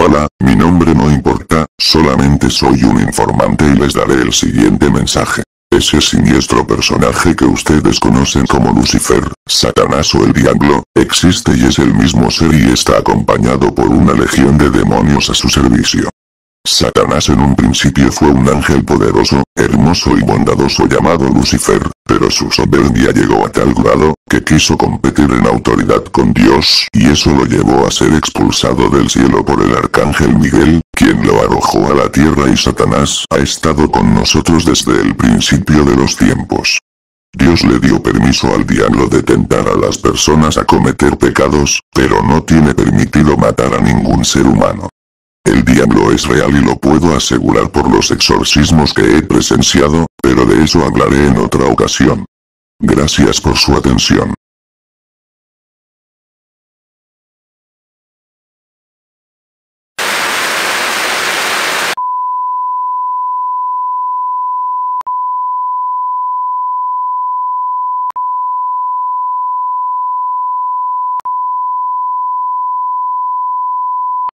Hola, mi nombre no importa, solamente soy un informante y les daré el siguiente mensaje. Ese siniestro personaje que ustedes conocen como Lucifer, Satanás o el Diablo, existe y es el mismo ser y está acompañado por una legión de demonios a su servicio. Satanás en un principio fue un ángel poderoso, hermoso y bondadoso llamado Lucifer, pero su soberbia llegó a tal grado, que quiso competir en autoridad con Dios, y eso lo llevó a ser expulsado del cielo por el arcángel Miguel, quien lo arrojó a la tierra y Satanás ha estado con nosotros desde el principio de los tiempos. Dios le dio permiso al diablo de tentar a las personas a cometer pecados, pero no tiene permitido matar a ningún ser humano. El diablo es real y lo puedo asegurar por los exorcismos que he presenciado, pero de eso hablaré en otra ocasión. Gracias por su atención.